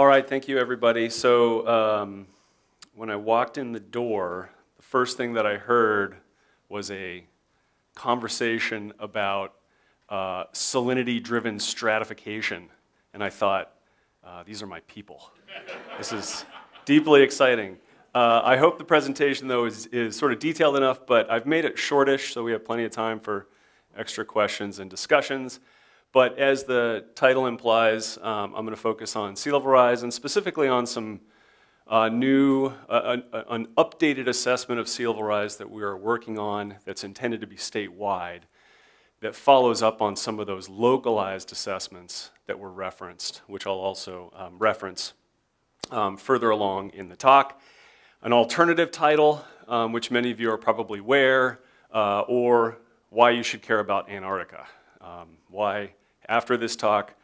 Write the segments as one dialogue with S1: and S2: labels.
S1: All right, thank you, everybody. So um, when I walked in the door, the first thing that I heard was a conversation about uh, salinity-driven stratification, and I thought, uh, these are my people. this is deeply exciting. Uh, I hope the presentation, though, is, is sort of detailed enough, but I've made it shortish, so we have plenty of time for extra questions and discussions. But as the title implies, um, I'm going to focus on sea level rise and specifically on some uh, new, uh, an, an updated assessment of sea level rise that we are working on that's intended to be statewide that follows up on some of those localized assessments that were referenced, which I'll also um, reference um, further along in the talk. An alternative title, um, which many of you are probably aware, uh, or why you should care about Antarctica. Um, why after this talk,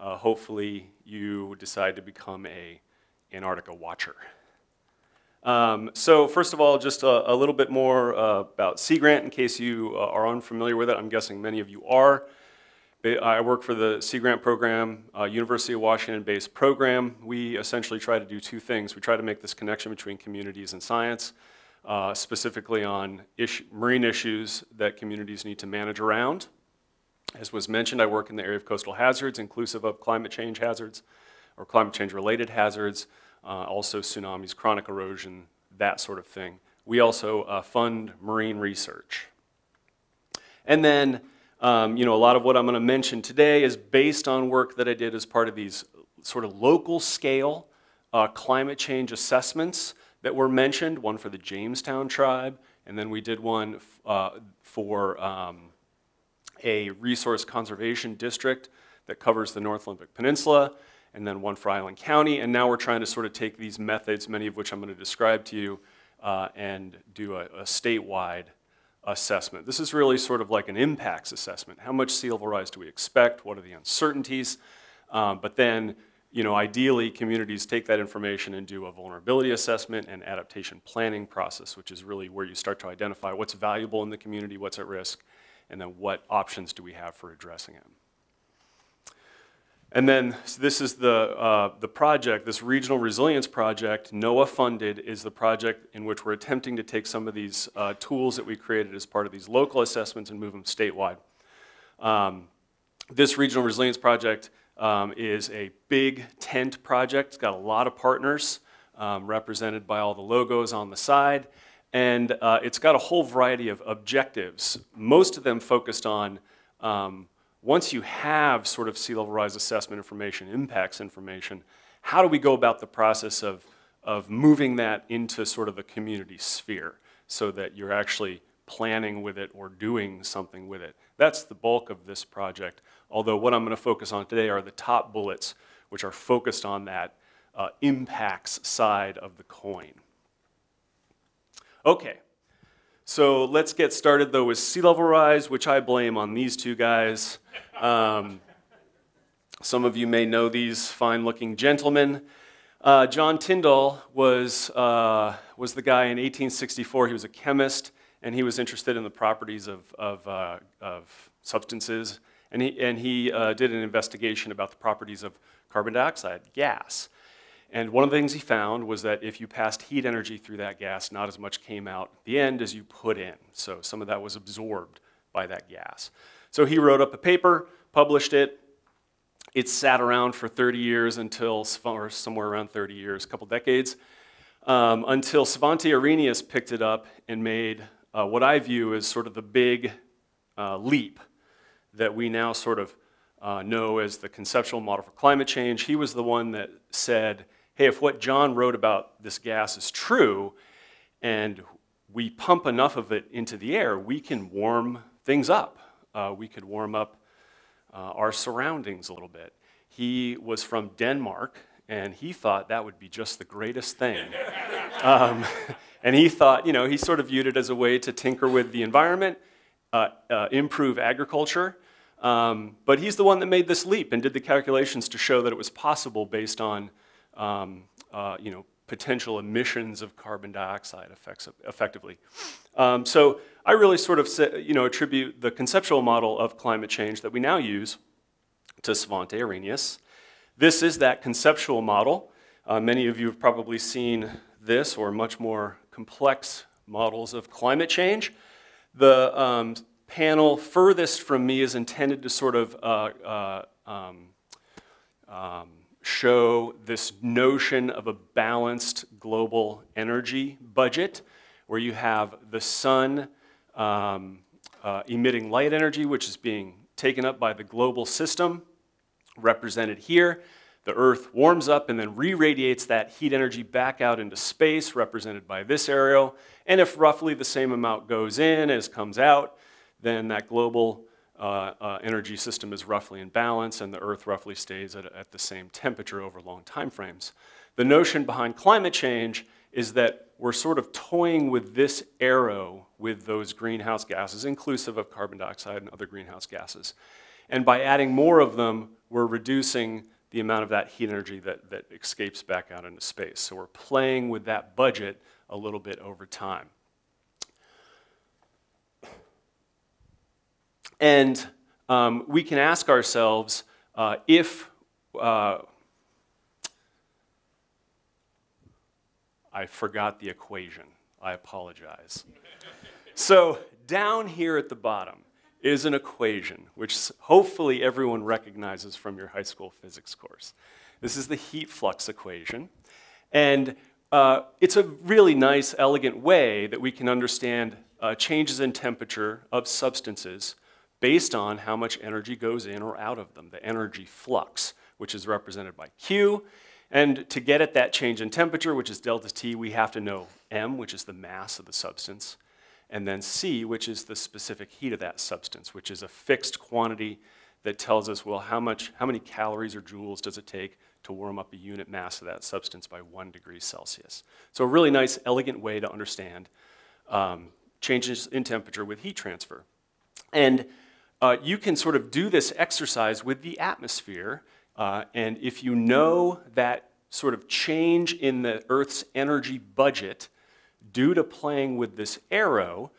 S1: uh, hopefully you decide to become a Antarctica watcher. Um, so first of all, just a, a little bit more uh, about Sea Grant in case you uh, are unfamiliar with it. I'm guessing many of you are. I work for the Sea Grant program, uh, University of Washington-based program. We essentially try to do two things. We try to make this connection between communities and science, uh, specifically on issue, marine issues that communities need to manage around. As was mentioned, I work in the area of coastal hazards, inclusive of climate change hazards or climate change related hazards, uh, also tsunamis, chronic erosion, that sort of thing. We also uh, fund marine research. And then, um, you know, a lot of what I'm going to mention today is based on work that I did as part of these sort of local scale uh, climate change assessments that were mentioned, one for the Jamestown tribe, and then we did one uh, for um, a resource conservation district that covers the North Olympic Peninsula, and then one for Island County. And now we're trying to sort of take these methods, many of which I'm going to describe to you, uh, and do a, a, statewide assessment. This is really sort of like an impacts assessment. How much sea level rise do we expect? What are the uncertainties? Um, but then, you know, ideally, communities take that information and do a vulnerability assessment and adaptation planning process, which is really where you start to identify what's valuable in the community, what's at risk, and then what options do we have for addressing it. And then so this is the, uh, the project, this regional resilience project, NOAA funded, is the project in which we're attempting to take some of these uh, tools that we created as part of these local assessments and move them statewide. Um, this regional resilience project um, is a big tent project. It's got a lot of partners um, represented by all the logos on the side. And uh, it's got a whole variety of objectives, most of them focused on um, once you have sort of sea level rise assessment information, impacts information, how do we go about the process of, of moving that into sort of the community sphere so that you're actually planning with it or doing something with it. That's the bulk of this project, although what I'm going to focus on today are the top bullets, which are focused on that uh, impacts side of the coin. Okay, so let's get started though with sea level rise, which I blame on these two guys. Um, some of you may know these fine looking gentlemen. Uh, John Tyndall was, uh, was the guy in 1864. He was a chemist and he was interested in the properties of, of, uh, of substances. And he, and he uh, did an investigation about the properties of carbon dioxide gas. And one of the things he found was that if you passed heat energy through that gas, not as much came out the end as you put in. So some of that was absorbed by that gas. So he wrote up a paper, published it. It sat around for 30 years until, or somewhere around 30 years, a couple decades, um, until Svante Arrhenius picked it up and made uh, what I view as sort of the big uh, leap that we now sort of uh, know as the conceptual model for climate change. He was the one that said, hey, if what John wrote about this gas is true, and we pump enough of it into the air, we can warm things up. Uh, we could warm up uh, our surroundings a little bit. He was from Denmark, and he thought that would be just the greatest thing. um, and he thought, you know, he sort of viewed it as a way to tinker with the environment, uh, uh improve agriculture, um, but he's the one that made this leap and did the calculations to show that it was possible based on um, uh, you know, potential emissions of carbon dioxide effects, effectively. Um, so I really sort of you know, attribute the conceptual model of climate change that we now use to Svante Arrhenius. This is that conceptual model. Uh, many of you have probably seen this or much more complex models of climate change. The um, panel furthest from me is intended to sort of uh, uh, um, um, show this notion of a balanced global energy budget where you have the sun um, uh, emitting light energy, which is being taken up by the global system, represented here. The Earth warms up and then re-radiates that heat energy back out into space, represented by this arrow. And if roughly the same amount goes in as comes out, then that global Uh, uh, energy system is roughly in balance and the Earth roughly stays at, at the same temperature over long time frames. The notion behind climate change is that we're sort of toying with this arrow with those greenhouse gases, inclusive of carbon dioxide and other greenhouse gases. And by adding more of them, we're reducing the amount of that heat energy that, that escapes back out into space. So we're playing with that budget a little bit over time. And um, we can ask ourselves uh, if uh, I forgot the equation. I apologize. so down here at the bottom is an equation, which hopefully everyone recognizes from your high school physics course. This is the heat flux equation. And uh, it's a really nice, elegant way that we can understand uh, changes in temperature of substances based on how much energy goes in or out of them, the energy flux, which is represented by Q. And to get at that change in temperature, which is delta T, we have to know M, which is the mass of the substance, and then C, which is the specific heat of that substance, which is a fixed quantity that tells us, well, how, much, how many calories or joules does it take to warm up a unit mass of that substance by one degree Celsius. So a really nice, elegant way to understand um, changes in temperature with heat transfer. And uh, you can sort of do this exercise with the atmosphere. Uh, and if you know that sort of change in the Earth's energy budget due to playing with this arrow,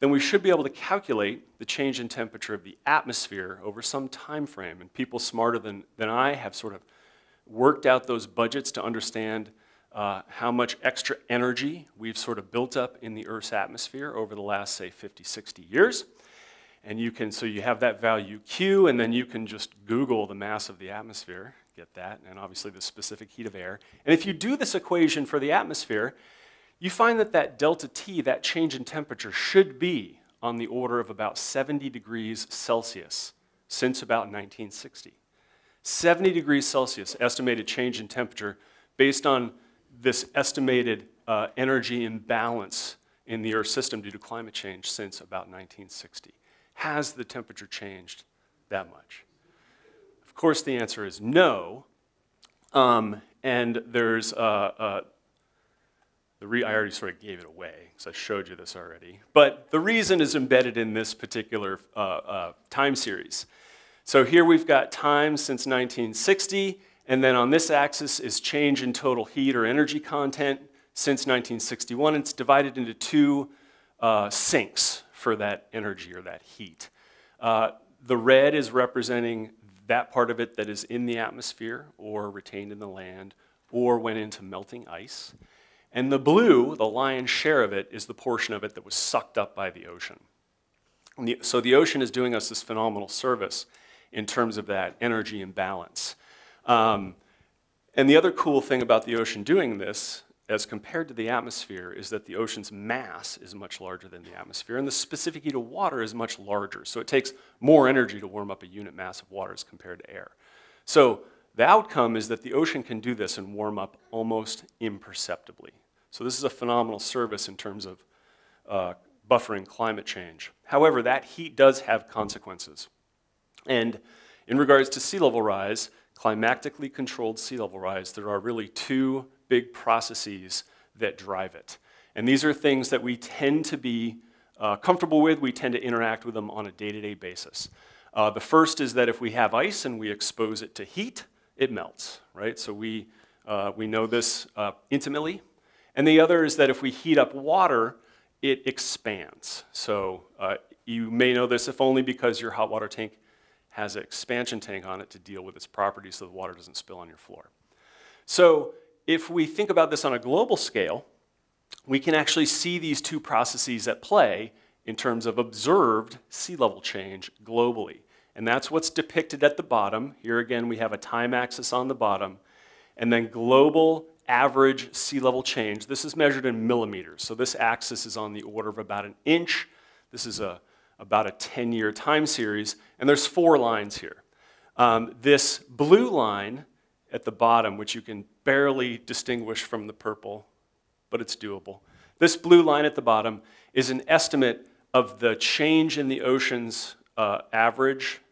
S1: then we should be able to calculate the change in temperature of the atmosphere over some time frame. And people smarter than, than I have sort of worked out those budgets to understand uh, how much extra energy we've sort of built up in the Earth's atmosphere over the last, say, 50, 60 years. And you can, so you have that value Q, and then you can just Google the mass of the atmosphere, get that, and obviously the specific heat of air. And if you do this equation for the atmosphere, you find that that delta T, that change in temperature, should be on the order of about 70 degrees Celsius since about 1960. 70 degrees Celsius estimated change in temperature based on this estimated uh, energy imbalance in the Earth system due to climate change since about 1960. Has the temperature changed that much? Of course, the answer is no. Um, and there's, uh, uh, the re I already sort of gave it away because I showed you this already. But the reason is embedded in this particular uh, uh time series. So here we've got time since 1960, and then on this axis is change in total heat or energy content since 1961. It's divided into two uh, sinks for that energy or that heat. Uh, the red is representing that part of it that is in the atmosphere or retained in the land or went into melting ice. And the blue, the lion's share of it, is the portion of it that was sucked up by the ocean. The, so the ocean is doing us this phenomenal service in terms of that energy imbalance. Um, and the other cool thing about the ocean doing this as compared to the atmosphere is that the ocean's mass is much larger than the atmosphere, and the specific heat of water is much larger. So it takes more energy to warm up a unit mass of water as compared to air. So the outcome is that the ocean can do this and warm up almost imperceptibly. So this is a phenomenal service in terms of uh, buffering climate change. However, that heat does have consequences. And in regards to sea level rise, climatically controlled sea level rise, there are really two big processes that drive it. And these are things that we tend to be uh, comfortable with. We tend to interact with them on a day-to-day -day basis. Uh, the first is that if we have ice and we expose it to heat, it melts, right? So we, uh, we know this uh, intimately. And the other is that if we heat up water, it expands. So uh, you may know this if only because your hot water tank has an expansion tank on it to deal with its properties so the water doesn't spill on your floor. So if we think about this on a global scale, we can actually see these two processes at play in terms of observed sea level change globally. And that's what's depicted at the bottom. Here again, we have a time axis on the bottom. And then global average sea level change. This is measured in millimeters. So this axis is on the order of about an inch. This is a, about a 10-year time series. And there's four lines here. Um, this blue line at the bottom, which you can barely distinguish from the purple, but it's doable. This blue line at the bottom is an estimate of the change in the ocean's uh, average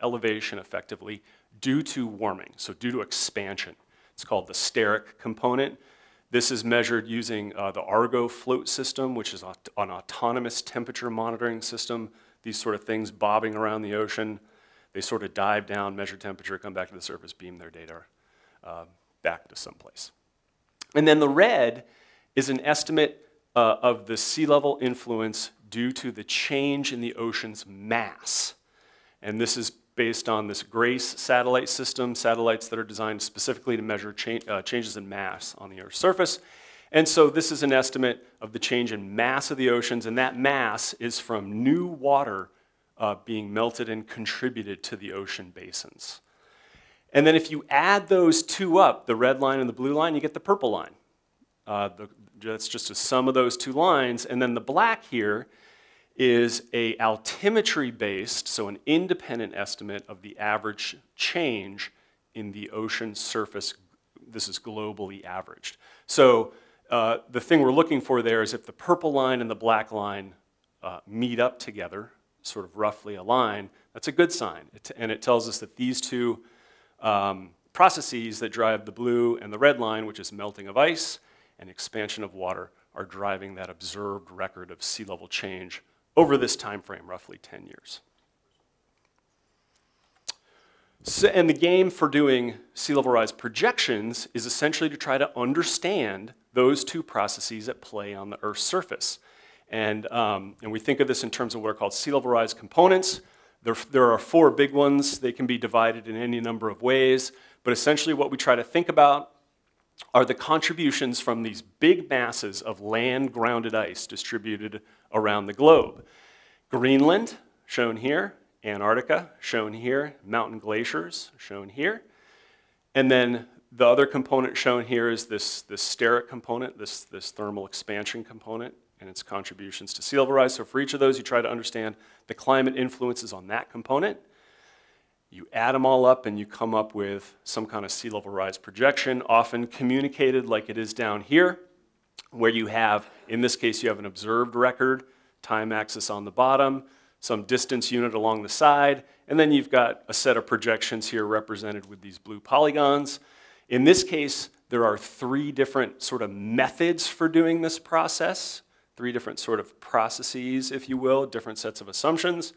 S1: elevation effectively due to warming, so due to expansion. It's called the steric component. This is measured using uh, the Argo float system, which is an autonomous temperature monitoring system. These sort of things bobbing around the ocean. They sort of dive down, measure temperature, come back to the surface, beam their data uh, back to someplace. And then the red is an estimate uh, of the sea level influence due to the change in the ocean's mass. And this is based on this GRACE satellite system, satellites that are designed specifically to measure cha uh, changes in mass on the Earth's surface. And so this is an estimate of the change in mass of the oceans, and that mass is from new water uh, being melted and contributed to the ocean basins. And then if you add those two up, the red line and the blue line, you get the purple line. Uh, the, that's just a sum of those two lines. And then the black here is a altimetry based, so an independent estimate of the average change in the ocean surface. This is globally averaged. So uh, the thing we're looking for there is if the purple line and the black line uh, meet up together, sort of roughly align, that's a good sign. It, and it tells us that these two um, processes that drive the blue and the red line, which is melting of ice and expansion of water, are driving that observed record of sea level change over this time frame, roughly 10 years. So, and the game for doing sea level rise projections is essentially to try to understand those two processes at play on the Earth's surface. And, um, and we think of this in terms of what are called sea level rise components. There, there are four big ones. They can be divided in any number of ways. But essentially what we try to think about are the contributions from these big masses of land-grounded ice distributed around the globe. Greenland, shown here, Antarctica, shown here, mountain glaciers, shown here. And then the other component shown here is this, this steric component, this, this thermal expansion component, and its contributions to sea level rise. So for each of those, you try to understand the climate influences on that component. You add them all up and you come up with some kind of sea level rise projection, often communicated like it is down here, where you have, in this case, you have an observed record, time axis on the bottom, some distance unit along the side, and then you've got a set of projections here represented with these blue polygons. In this case, there are three different sort of methods for doing this process, three different sort of processes, if you will, different sets of assumptions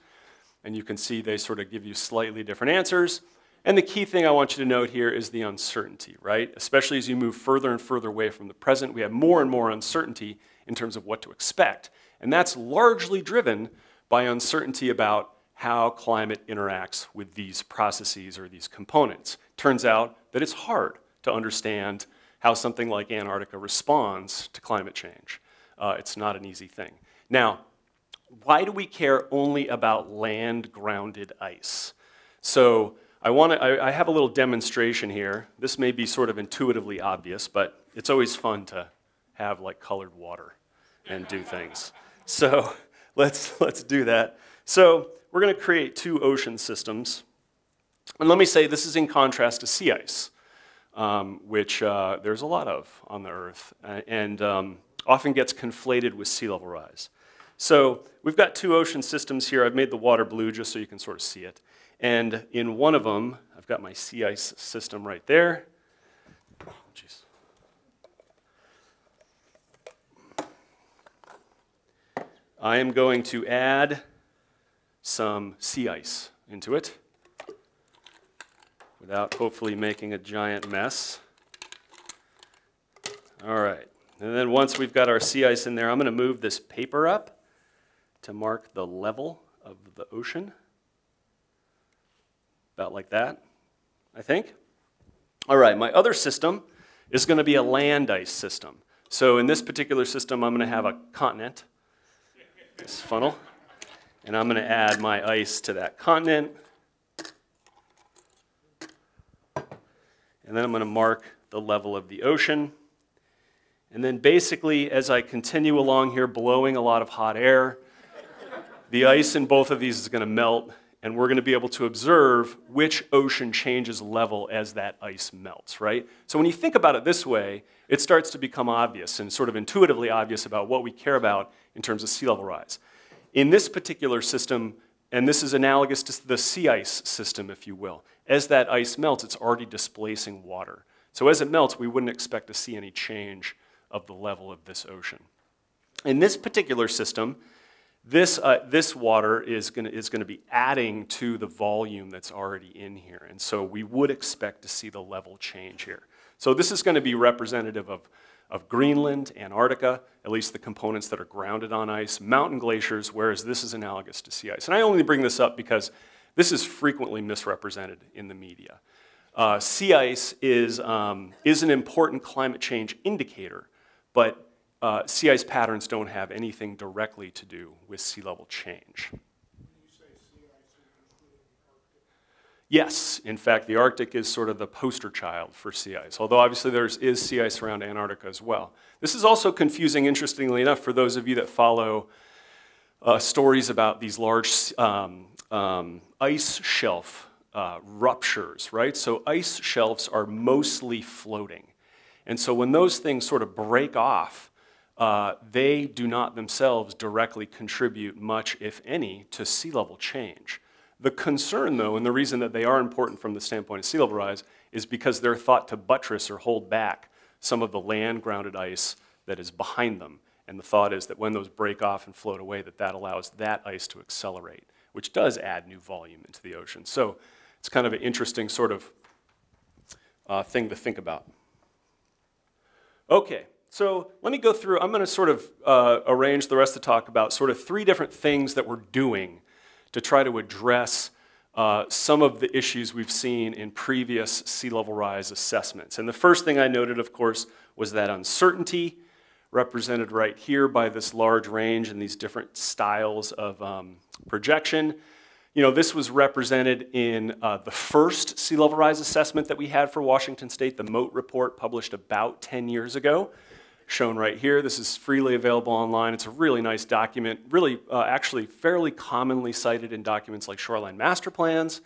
S1: and you can see they sort of give you slightly different answers. And the key thing I want you to note here is the uncertainty, right? Especially as you move further and further away from the present, we have more and more uncertainty in terms of what to expect. And that's largely driven by uncertainty about how climate interacts with these processes or these components. Turns out that it's hard to understand how something like Antarctica responds to climate change. Uh, it's not an easy thing. Now, why do we care only about land-grounded ice? So I, wanna, I, I have a little demonstration here. This may be sort of intuitively obvious, but it's always fun to have like colored water and do things. So let's, let's do that. So we're going to create two ocean systems. And let me say this is in contrast to sea ice, um, which uh, there's a lot of on the Earth and um, often gets conflated with sea level rise. So we've got two ocean systems here. I've made the water blue just so you can sort of see it. And in one of them, I've got my sea ice system right there. Jeez. I am going to add some sea ice into it without hopefully making a giant mess. All right. And then once we've got our sea ice in there, I'm going to move this paper up to mark the level of the ocean. about like that, I think. All right, my other system is going to be a land ice system. So in this particular system, I'm going to have a continent, this funnel, and I'm going to add my ice to that continent. And then I'm going to mark the level of the ocean. And then basically, as I continue along here, blowing a lot of hot air, the ice in both of these is going to melt, and we're going to be able to observe which ocean changes level as that ice melts, right? So when you think about it this way, it starts to become obvious and sort of intuitively obvious about what we care about in terms of sea level rise. In this particular system, and this is analogous to the sea ice system, if you will, as that ice melts, it's already displacing water. So as it melts, we wouldn't expect to see any change of the level of this ocean. In this particular system, this, uh, this water is going is going to be adding to the volume that's already in here. And so we would expect to see the level change here. So this is going to be representative of, of Greenland, Antarctica, at least the components that are grounded on ice, mountain glaciers, whereas this is analogous to sea ice. And I only bring this up because this is frequently misrepresented in the media. Uh, sea ice is, um, is an important climate change indicator, but uh, sea ice patterns don't have anything directly to do with sea level change. Yes, in fact, the Arctic is sort of the poster child for sea ice, although obviously there is sea ice around Antarctica as well. This is also confusing, interestingly enough, for those of you that follow uh, stories about these large um, um, ice shelf uh, ruptures, right? So ice shelves are mostly floating. And so when those things sort of break off, uh, they do not themselves directly contribute much, if any, to sea level change. The concern, though, and the reason that they are important from the standpoint of sea level rise is because they're thought to buttress or hold back some of the land grounded ice that is behind them. And the thought is that when those break off and float away, that that allows that ice to accelerate, which does add new volume into the ocean. So it's kind of an interesting sort of uh, thing to think about. Okay, so let me go through, I'm going to sort of uh, arrange the rest of the talk about sort of three different things that we're doing to try to address uh, some of the issues we've seen in previous sea level rise assessments. And the first thing I noted, of course, was that uncertainty, represented right here by this large range and these different styles of um, projection. You know, this was represented in uh, the first sea level rise assessment that we had for Washington State, the Mote report published about 10 years ago shown right here. This is freely available online. It's a really nice document, really uh, actually fairly commonly cited in documents like shoreline master plans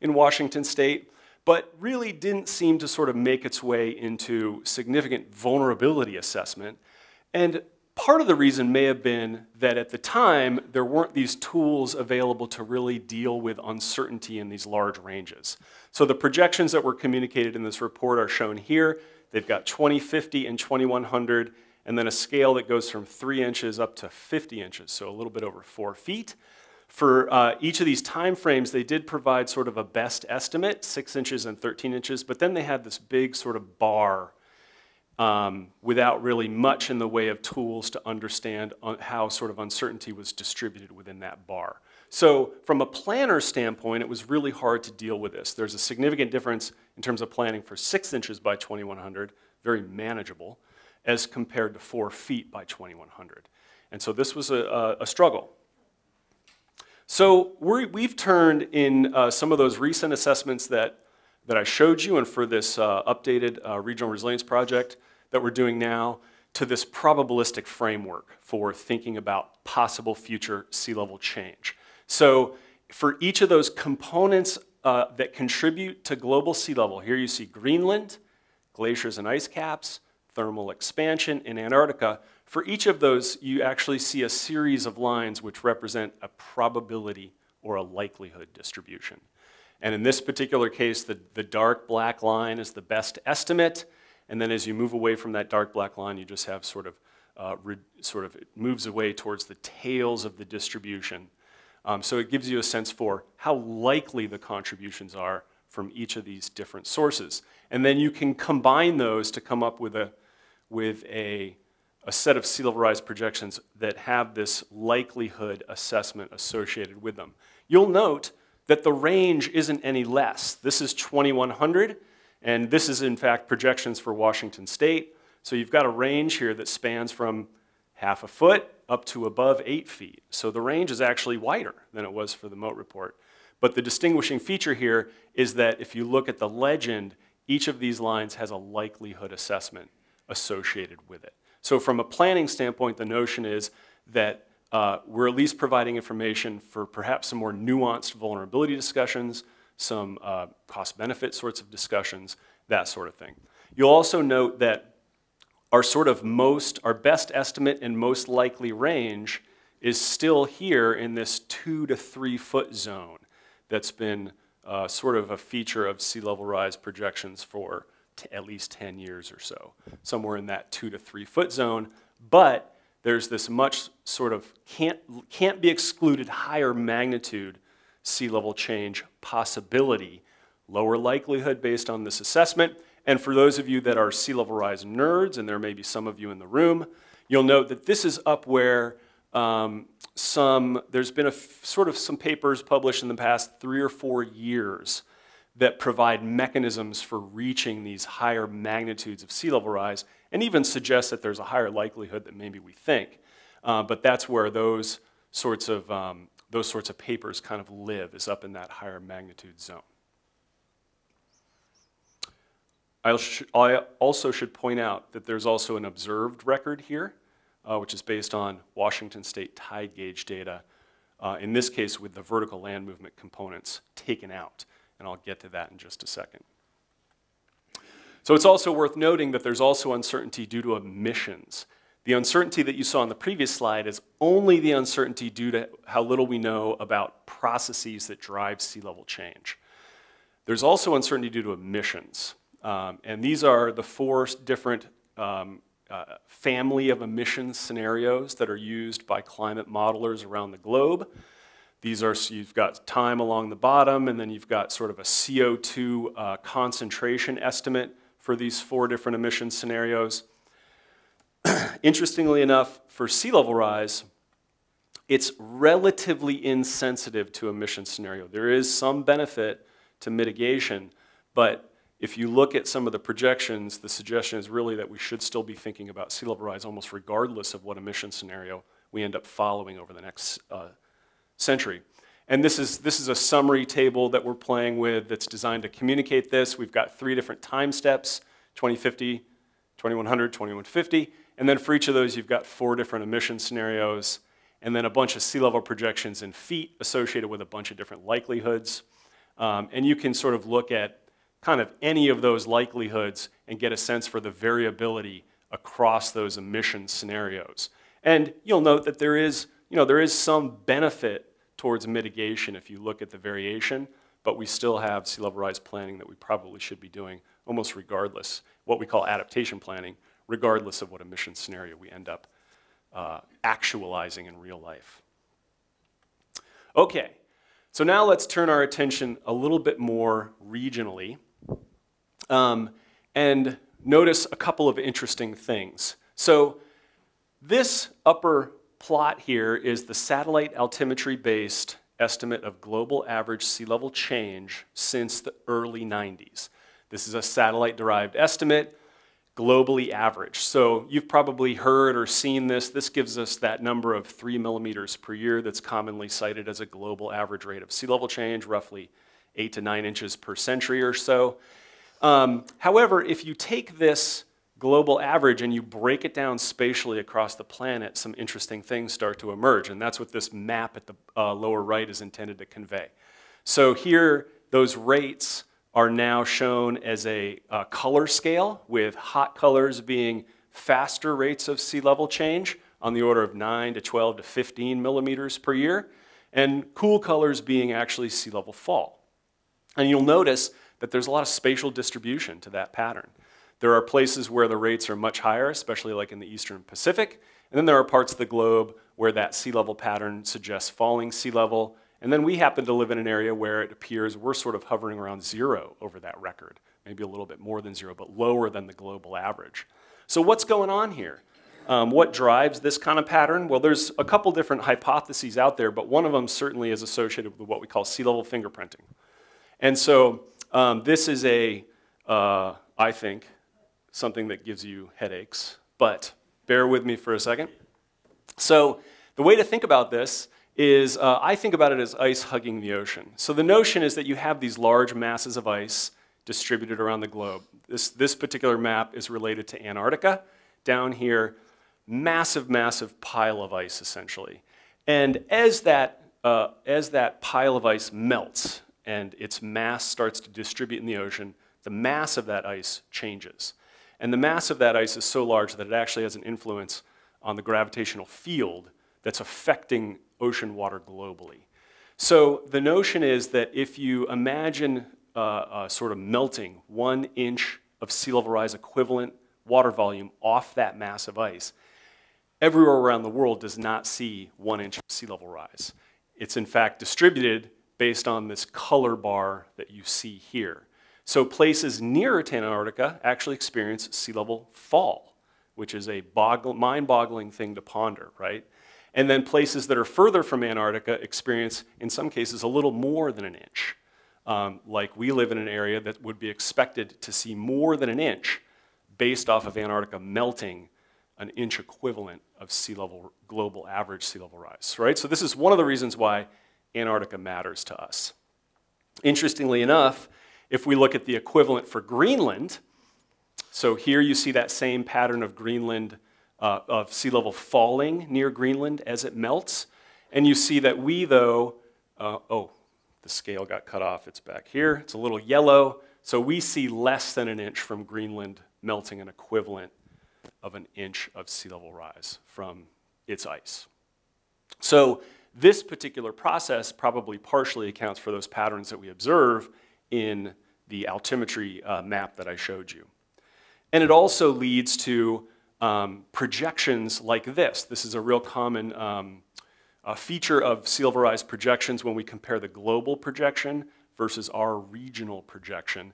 S1: in Washington state, but really didn't seem to sort of make its way into significant vulnerability assessment. And part of the reason may have been that at the time, there weren't these tools available to really deal with uncertainty in these large ranges. So the projections that were communicated in this report are shown here. They've got 2050 and 2100, and then a scale that goes from 3 inches up to 50 inches, so a little bit over 4 feet. For uh, each of these time frames, they did provide sort of a best estimate, 6 inches and 13 inches, but then they had this big sort of bar um, without really much in the way of tools to understand how sort of uncertainty was distributed within that bar. So from a planner standpoint, it was really hard to deal with this. There's a significant difference in terms of planning for six inches by 2100, very manageable, as compared to four feet by 2100. And so this was a, a struggle. So we have turned in uh, some of those recent assessments that, that I showed you and for this uh, updated uh, regional resilience project that we're doing now to this probabilistic framework for thinking about possible future sea level change. So for each of those components uh, that contribute to global sea level, here you see Greenland, glaciers and ice caps, thermal expansion in Antarctica. For each of those, you actually see a series of lines which represent a probability or a likelihood distribution. And in this particular case, the, the dark black line is the best estimate. And then as you move away from that dark black line, you just have sort of, uh, sort of, it moves away towards the tails of the distribution. Um, so it gives you a sense for how likely the contributions are from each of these different sources. And then you can combine those to come up with a, with a, a set of sea level rise projections that have this likelihood assessment associated with them. You'll note that the range isn't any less. This is 2100, and this is in fact projections for Washington State. So you've got a range here that spans from half a foot up to above eight feet. So the range is actually wider than it was for the Mote report. But the distinguishing feature here is that if you look at the legend, each of these lines has a likelihood assessment associated with it. So from a planning standpoint, the notion is that uh, we're at least providing information for perhaps some more nuanced vulnerability discussions, some uh, cost-benefit sorts of discussions, that sort of thing. You'll also note that our sort of most, our best estimate and most likely range is still here in this two to three foot zone that's been uh, sort of a feature of sea level rise projections for at least 10 years or so, somewhere in that two to three foot zone. But there's this much sort of can't, can't be excluded higher magnitude sea level change possibility, lower likelihood based on this assessment. And for those of you that are sea level rise nerds, and there may be some of you in the room, you'll note that this is up where um, some, there's been a sort of some papers published in the past three or four years that provide mechanisms for reaching these higher magnitudes of sea level rise and even suggest that there's a higher likelihood than maybe we think. Uh, but that's where those sorts of um, those sorts of papers kind of live, is up in that higher magnitude zone. I, I also should point out that there's also an observed record here, uh, which is based on Washington State tide gauge data, uh, in this case with the vertical land movement components taken out. And I'll get to that in just a second. So it's also worth noting that there's also uncertainty due to emissions. The uncertainty that you saw on the previous slide is only the uncertainty due to how little we know about processes that drive sea level change. There's also uncertainty due to emissions. Um, and these are the four different um, uh, family of emissions scenarios that are used by climate modelers around the globe. These are, so you've got time along the bottom, and then you've got sort of a CO2 uh, concentration estimate for these four different emission scenarios. Interestingly enough, for sea level rise, it's relatively insensitive to emission scenario. There is some benefit to mitigation, but if you look at some of the projections, the suggestion is really that we should still be thinking about sea level rise almost regardless of what emission scenario we end up following over the next uh, century. And this is, this is a summary table that we're playing with that's designed to communicate this. We've got three different time steps, 2050, 2100, 2150. And then for each of those, you've got four different emission scenarios, and then a bunch of sea level projections in feet associated with a bunch of different likelihoods. Um, and you can sort of look at kind of any of those likelihoods and get a sense for the variability across those emission scenarios. And you'll note that there is, you know, there is some benefit towards mitigation if you look at the variation, but we still have sea level rise planning that we probably should be doing almost regardless, what we call adaptation planning, regardless of what emission scenario we end up uh, actualizing in real life. Okay, so now let's turn our attention a little bit more regionally um, and notice a couple of interesting things. So this upper plot here is the satellite altimetry-based estimate of global average sea level change since the early 90s. This is a satellite-derived estimate globally average. So you've probably heard or seen this. This gives us that number of three millimeters per year that's commonly cited as a global average rate of sea level change, roughly eight to nine inches per century or so. Um, however, if you take this global average and you break it down spatially across the planet, some interesting things start to emerge. And that's what this map at the uh, lower right is intended to convey. So here, those rates are now shown as a, a color scale, with hot colors being faster rates of sea level change on the order of 9 to 12 to 15 millimeters per year, and cool colors being actually sea level fall. And you'll notice that there's a lot of spatial distribution to that pattern. There are places where the rates are much higher, especially like in the eastern Pacific, and then there are parts of the globe where that sea level pattern suggests falling sea level, and then we happen to live in an area where it appears we're sort of hovering around zero over that record, maybe a little bit more than zero, but lower than the global average. So what's going on here? Um, what drives this kind of pattern? Well, there's a couple different hypotheses out there, but one of them certainly is associated with what we call sea level fingerprinting. And so um, this is a, uh, I think, something that gives you headaches, but bear with me for a second. So the way to think about this is uh, I think about it as ice hugging the ocean. So the notion is that you have these large masses of ice distributed around the globe. This, this particular map is related to Antarctica. Down here, massive, massive pile of ice, essentially. And as that, uh, as that pile of ice melts and its mass starts to distribute in the ocean, the mass of that ice changes. And the mass of that ice is so large that it actually has an influence on the gravitational field that's affecting ocean water globally. So the notion is that if you imagine uh, uh, sort of melting one inch of sea level rise equivalent water volume off that mass of ice, everywhere around the world does not see one inch of sea level rise. It's in fact distributed based on this color bar that you see here. So places nearer to Antarctica actually experience sea level fall, which is a mind-boggling thing to ponder, right? And then places that are further from Antarctica experience, in some cases, a little more than an inch. Um, like we live in an area that would be expected to see more than an inch based off of Antarctica melting an inch equivalent of sea level, global average sea level rise, right? So this is one of the reasons why Antarctica matters to us. Interestingly enough, if we look at the equivalent for Greenland, so here you see that same pattern of Greenland, uh, of sea level falling near Greenland as it melts. And you see that we, though, uh, oh, the scale got cut off. It's back here. It's a little yellow. So we see less than an inch from Greenland melting an equivalent of an inch of sea level rise from its ice. So this particular process probably partially accounts for those patterns that we observe in the altimetry uh, map that I showed you. And it also leads to um, projections like this. This is a real common um, feature of sea level rise projections when we compare the global projection versus our regional projection.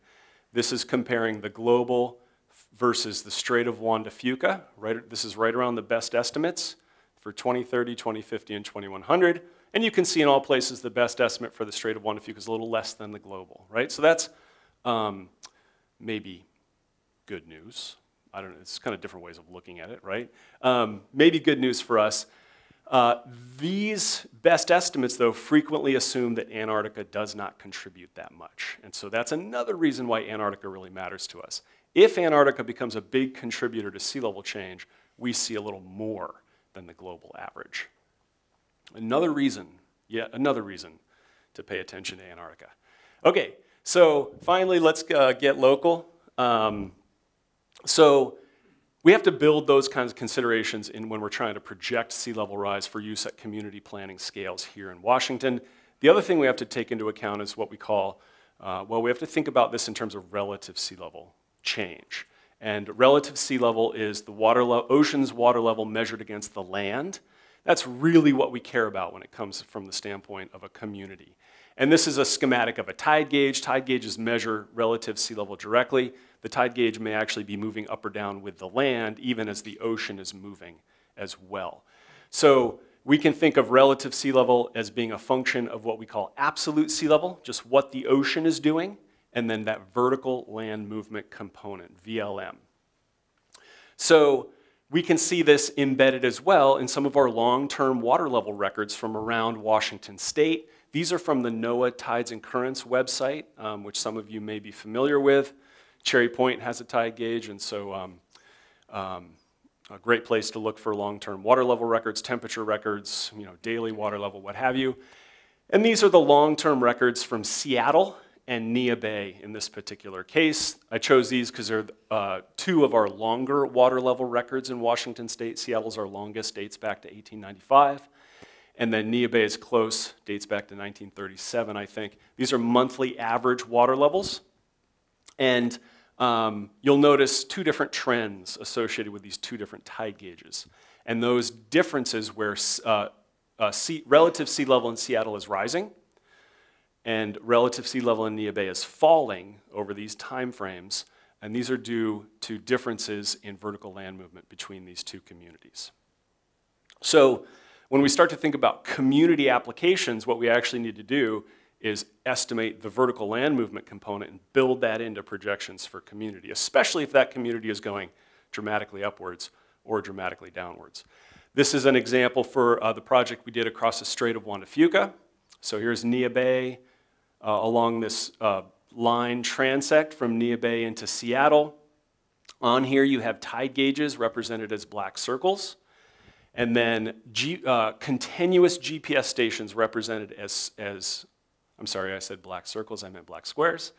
S1: This is comparing the global versus the Strait of Juan de Fuca. Right, this is right around the best estimates for 2030, 2050, and 2100. And you can see in all places the best estimate for the Strait of Juan de Fuca is a little less than the global, right? So that's um, maybe good news. I don't know, it's kind of different ways of looking at it, right? Um, maybe good news for us. Uh, these best estimates, though, frequently assume that Antarctica does not contribute that much. And so that's another reason why Antarctica really matters to us. If Antarctica becomes a big contributor to sea level change, we see a little more than the global average. Another reason, yet another reason to pay attention to Antarctica. Okay, so finally, let's uh, get local. Um, so we have to build those kinds of considerations in when we're trying to project sea level rise for use at community planning scales here in Washington. The other thing we have to take into account is what we call, uh, well, we have to think about this in terms of relative sea level change. And relative sea level is the water ocean's water level measured against the land. That's really what we care about when it comes from the standpoint of a community. And this is a schematic of a tide gauge. Tide gauges measure relative sea level directly. The tide gauge may actually be moving up or down with the land, even as the ocean is moving as well. So we can think of relative sea level as being a function of what we call absolute sea level, just what the ocean is doing and then that vertical land movement component, VLM. So we can see this embedded as well in some of our long-term water level records from around Washington State. These are from the NOAA Tides and Currents website, um, which some of you may be familiar with. Cherry Point has a tide gauge, and so um, um, a great place to look for long-term water level records, temperature records, you know, daily water level, what have you. And these are the long-term records from Seattle and Neah Bay in this particular case. I chose these because they're uh, two of our longer water level records in Washington state. Seattle's our longest, dates back to 1895. And then Neah Bay is close, dates back to 1937, I think. These are monthly average water levels. And um, you'll notice two different trends associated with these two different tide gauges. And those differences where uh, uh, sea, relative sea level in Seattle is rising, and relative sea level in Neah Bay is falling over these time frames, and these are due to differences in vertical land movement between these two communities. So when we start to think about community applications, what we actually need to do is estimate the vertical land movement component and build that into projections for community, especially if that community is going dramatically upwards or dramatically downwards. This is an example for uh, the project we did across the Strait of Juan de Fuca. So here's Neah Bay uh, along this uh, line transect from Neah Bay into Seattle. On here you have tide gauges represented as black circles. And then G, uh, continuous GPS stations represented as, as I'm sorry, I said black circles, I meant black squares.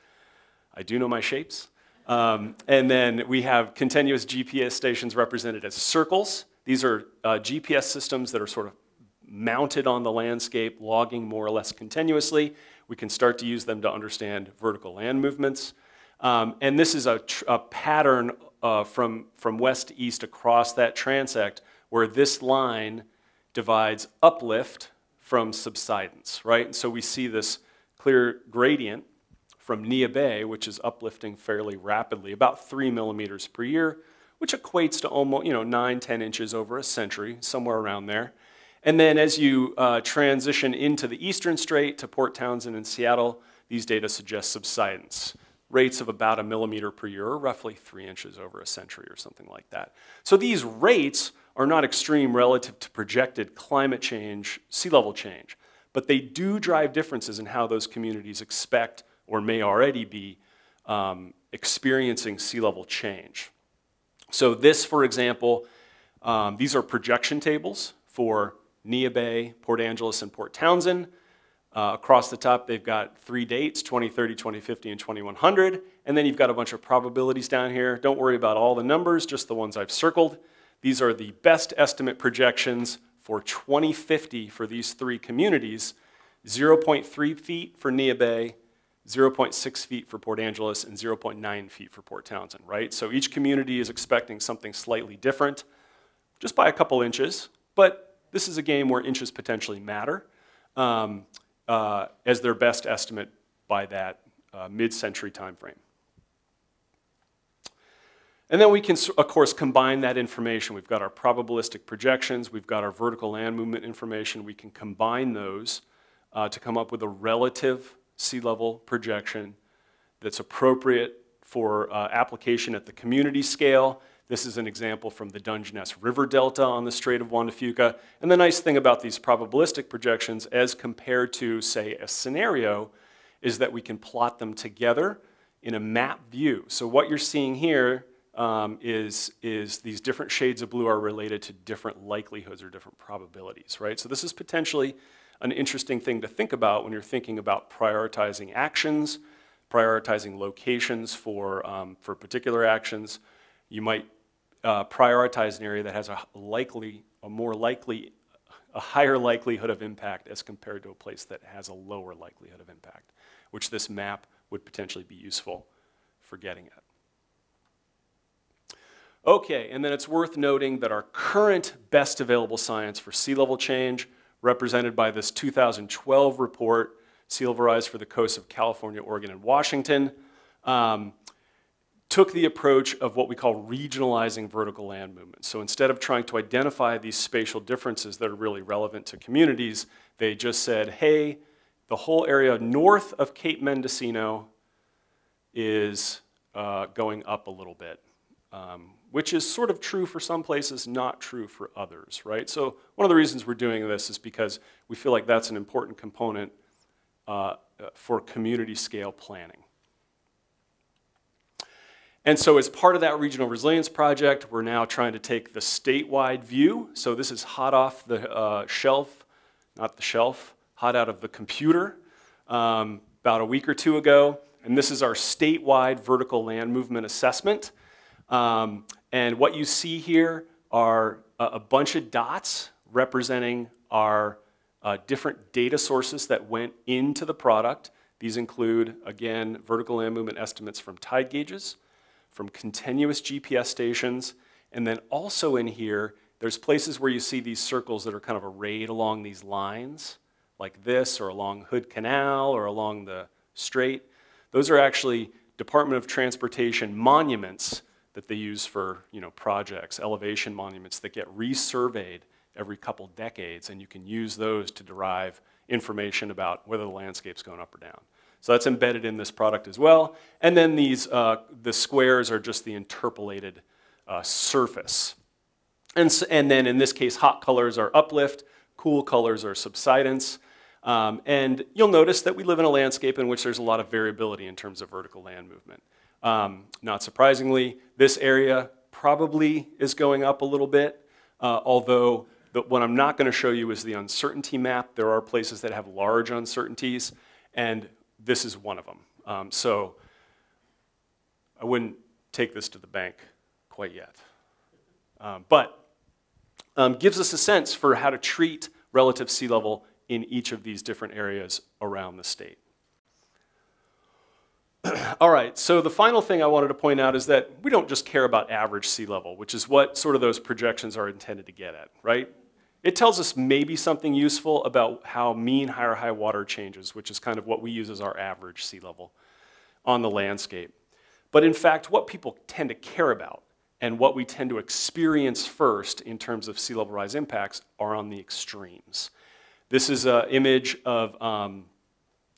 S1: I do know my shapes. Um, and then we have continuous GPS stations represented as circles. These are uh, GPS systems that are sort of mounted on the landscape, logging more or less continuously. We can start to use them to understand vertical land movements. Um, and this is a, a pattern uh, from, from west to east across that transect where this line divides uplift from subsidence, right? And so we see this clear gradient from Neah Bay, which is uplifting fairly rapidly, about three millimeters per year, which equates to almost, you know, nine, 10 inches over a century, somewhere around there. And then as you uh, transition into the eastern strait to Port Townsend and Seattle, these data suggest subsidence. Rates of about a millimeter per year, or roughly three inches over a century or something like that. So these rates are not extreme relative to projected climate change, sea level change but they do drive differences in how those communities expect or may already be um, experiencing sea level change. So this, for example, um, these are projection tables for Neah Bay, Port Angeles, and Port Townsend. Uh, across the top, they've got three dates, 2030, 2050, and 2100. And then you've got a bunch of probabilities down here. Don't worry about all the numbers, just the ones I've circled. These are the best estimate projections for 2050 for these three communities 0.3 feet for Neah Bay, 0.6 feet for Port Angeles, and 0.9 feet for Port Townsend, right? So each community is expecting something slightly different, just by a couple inches, but this is a game where inches potentially matter um, uh, as their best estimate by that uh, mid-century time frame. And then we can, of course, combine that information. We've got our probabilistic projections, we've got our vertical land movement information. We can combine those uh, to come up with a relative sea level projection that's appropriate for uh, application at the community scale. This is an example from the Dungeness River Delta on the Strait of Juan de Fuca. And the nice thing about these probabilistic projections as compared to, say, a scenario is that we can plot them together in a map view. So what you're seeing here um, is, is these different shades of blue are related to different likelihoods or different probabilities, right? So this is potentially an interesting thing to think about when you're thinking about prioritizing actions, prioritizing locations for, um, for particular actions. You might uh, prioritize an area that has a likely, a more likely, a higher likelihood of impact as compared to a place that has a lower likelihood of impact, which this map would potentially be useful for getting at. Okay, and then it's worth noting that our current best available science for sea level change, represented by this 2012 report, Sea Level Rise for the coasts of California, Oregon, and Washington, um, took the approach of what we call regionalizing vertical land movement. So instead of trying to identify these spatial differences that are really relevant to communities, they just said, hey, the whole area north of Cape Mendocino is uh, going up a little bit. Um, which is sort of true for some places, not true for others, right? So one of the reasons we're doing this is because we feel like that's an important component uh, for community scale planning. And so as part of that regional resilience project, we're now trying to take the statewide view. So this is hot off the uh, shelf, not the shelf, hot out of the computer um, about a week or two ago. And this is our statewide vertical land movement assessment. Um, and what you see here are a, bunch of dots representing our uh, different data sources that went into the product. These include, again, vertical land movement estimates from tide gauges, from continuous GPS stations, and then also in here, there's places where you see these circles that are kind of arrayed along these lines, like this, or along Hood Canal, or along the strait. Those are actually Department of Transportation monuments that they use for you know, projects, elevation monuments that get resurveyed every couple decades, and you can use those to derive information about whether the landscape's going up or down. So that's embedded in this product as well. And then these, uh, the squares are just the interpolated uh, surface. And, so, and then in this case, hot colors are uplift, cool colors are subsidence. Um, and you'll notice that we live in a landscape in which there's a lot of variability in terms of vertical land movement. Um, not surprisingly, this area probably is going up a little bit, uh, although the, what I'm not going to show you is the uncertainty map. There are places that have large uncertainties, and this is one of them. Um, so I wouldn't take this to the bank quite yet. Um, but um, gives us a sense for how to treat relative sea level in each of these different areas around the state. All right, so the final thing I wanted to point out is that we don't just care about average sea level, which is what sort of those projections are intended to get at, right? It tells us maybe something useful about how mean higher high water changes, which is kind of what we use as our average sea level on the landscape. But in fact, what people tend to care about and what we tend to experience first in terms of sea level rise impacts are on the extremes. This is an image of, um,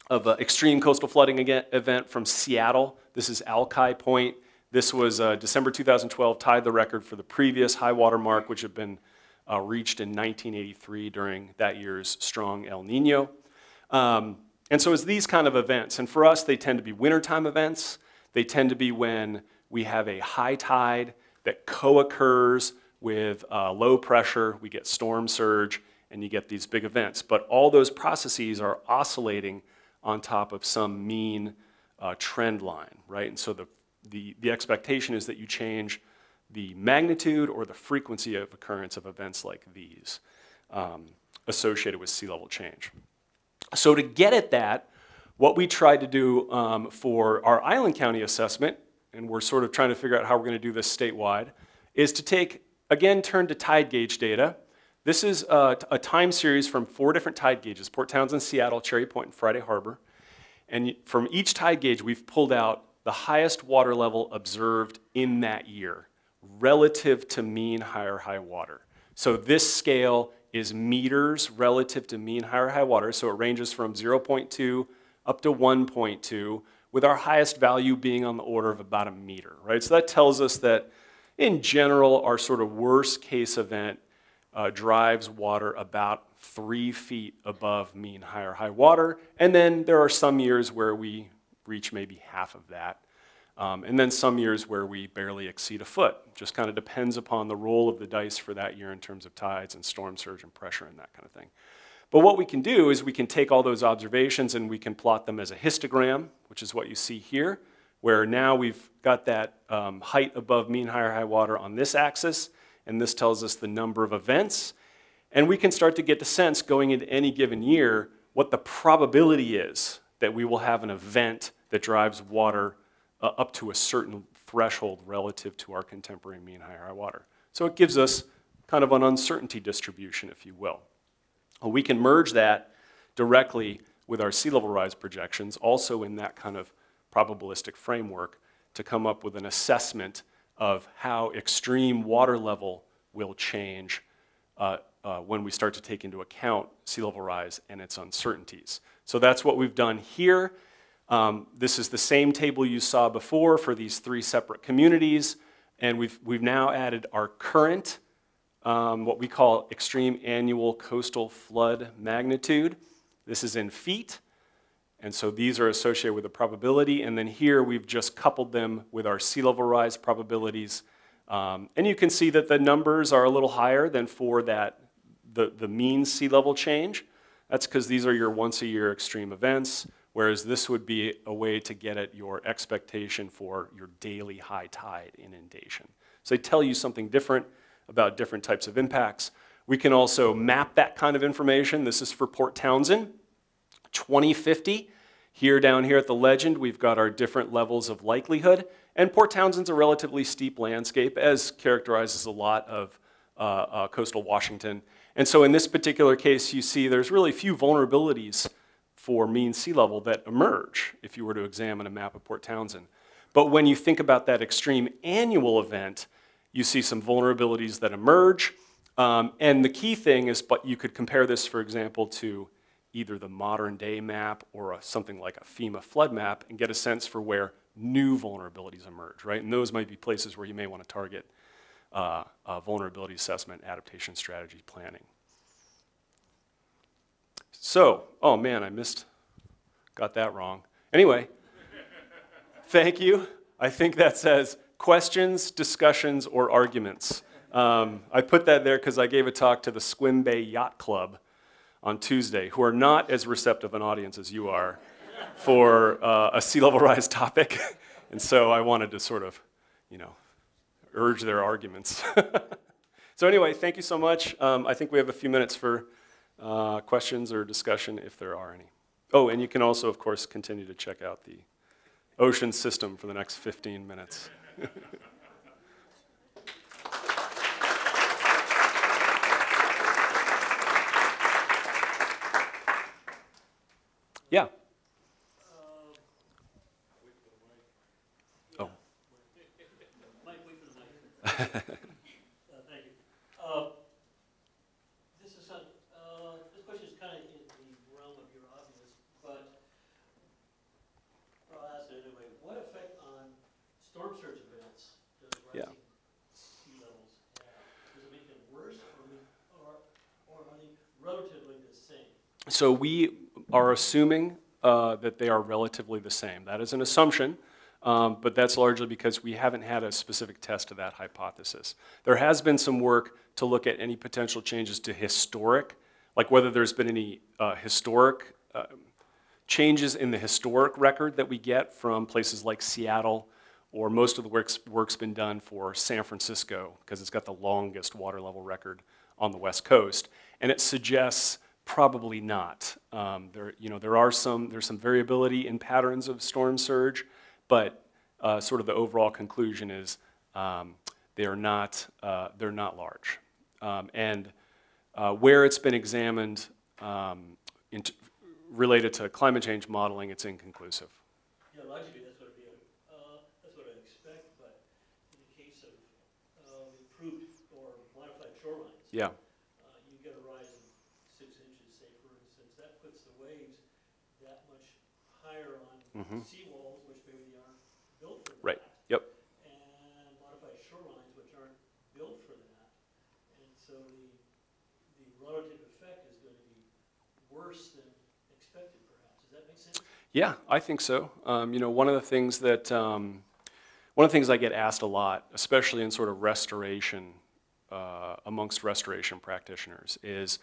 S1: of an extreme coastal flooding event from Seattle. This is Alki Point. This was uh, December 2012, tied the record for the previous high water mark, which had been uh, reached in 1983 during that year's strong El Nino. Um, and so it's these kind of events. And for us, they tend to be wintertime events. They tend to be when we have a high tide that co-occurs with uh, low pressure, we get storm surge, and you get these big events. But all those processes are oscillating on top of some mean uh, trend line, right? And so the, the, the expectation is that you change the magnitude or the frequency of occurrence of events like these um, associated with sea level change. So to get at that, what we tried to do um, for our Island County assessment, and we're sort of trying to figure out how we're going to do this statewide, is to take, again, turn to tide gauge data. This is a, a time series from four different tide gauges, Port Townsend, Seattle, Cherry Point, and Friday Harbor. And from each tide gauge, we've pulled out the highest water level observed in that year relative to mean higher high water. So this scale is meters relative to mean higher high water. So it ranges from 0.2 up to 1.2, with our highest value being on the order of about a meter, right? So that tells us that in general, our sort of worst case event uh, drives water about three feet above mean higher high water. And then there are some years where we reach maybe half of that. Um, and then some years where we barely exceed a foot. Just kind of depends upon the roll of the dice for that year in terms of tides and storm surge and pressure and that kind of thing. But what we can do is we can take all those observations and we can plot them as a histogram, which is what you see here, where now we've got that um, height above mean higher high water on this axis, and this tells us the number of events. And we can start to get the sense going into any given year what the probability is that we will have an event that drives water uh, up to a certain threshold relative to our contemporary mean high high water. So it gives us kind of an uncertainty distribution, if you will. We can merge that directly with our sea level rise projections, also in that kind of probabilistic framework, to come up with an assessment of how extreme water level will change uh, uh, when we start to take into account sea level rise and its uncertainties. So that's what we've done here. Um, this is the same table you saw before for these three separate communities, and we've, we've now added our current, um, what we call extreme annual coastal flood magnitude. This is in feet, and so these are associated with a probability, and then here we've just coupled them with our sea level rise probabilities. Um, and you can see that the numbers are a little higher than for that, the, the mean sea level change. That's because these are your once a year extreme events whereas this would be a way to get at your expectation for your daily high tide inundation. So they tell you something different about different types of impacts. We can also map that kind of information. This is for Port Townsend, 2050. Here down here at the legend, we've got our different levels of likelihood. And Port Townsend's a relatively steep landscape, as characterizes a lot of uh, uh, coastal Washington. And so in this particular case, you see there's really few vulnerabilities for mean sea level that emerge if you were to examine a map of Port Townsend. But when you think about that extreme annual event, you see some vulnerabilities that emerge. Um, and the key thing is, but you could compare this, for example, to either the modern day map or a, something like a FEMA flood map and get a sense for where new vulnerabilities emerge, right? And those might be places where you may want to target uh, vulnerability assessment, adaptation strategy planning. So, oh man, I missed, got that wrong. Anyway, thank you. I think that says questions, discussions, or arguments. Um, I put that there because I gave a talk to the Sequim Bay Yacht Club on Tuesday, who are not as receptive an audience as you are for uh, a sea level rise topic. and so I wanted to sort of, you know, urge their arguments. so anyway, thank you so much. Um, I think we have a few minutes for uh, questions or discussion if there are any. Oh, and you can also, of course, continue to check out the ocean system for the next 15 minutes. yeah. Oh.
S2: Uh, Thank you. Uh, This is, some- uh, this question is kind of in the realm of your obvious, but I'll ask it anyway. What effect on storm surge events does
S1: Yeah.
S2: rising sea levels have? Does it make them worse or, make- or, or are they relatively the same?
S1: So we are assuming uh, that they are relatively the same. That is an assumption, um, but that's largely because we haven't had a specific test of that hypothesis. There has been some work to look at any potential changes to historic, like whether there's been any uh, historic uh, changes in the historic record that we get from places like Seattle, or most of the work's, work's been done for San Francisco, because it's got the longest water level record on the West Coast. And it suggests probably not. Um, there, you know, there are some, there's some variability in patterns of storm surge, but uh, sort of the overall conclusion is um, they are not, uh, they're not large. Um, and uh, where it's been examined um, in t- related to climate change modeling, it's inconclusive.
S2: Yeah, logically, that's what be, uh, that's what I'd expect, but in the case of, uh, improved or modified shorelines,
S1: Yeah,
S2: uh, you get a rise of six inches, say, for instance, that puts the waves that much higher on
S1: Mhm.
S2: seawalls, which maybe aren't built for that.
S1: Right. Yep.
S2: And modified shorelines, which aren't built for that. And so the, the relative effect is gonna be worse than expected perhaps. Does that make sense?
S1: Yeah, I think so. Um, you know, one of the things that um, one of the things I get asked a lot, especially in sort of restoration uh, amongst restoration practitioners, is,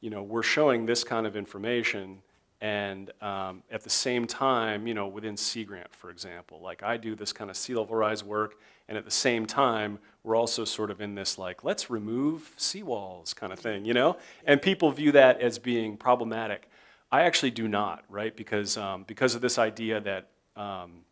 S1: you know, we're showing this kind of information, and um, at the same time, you know, within Sea Grant, for example, like I do this kind of sea level rise work, and at the same time, we're also sort of in this like let's remove seawalls kind of thing, you know, and people view that as being problematic. I actually do not, right? Because, um, because of this idea that, um,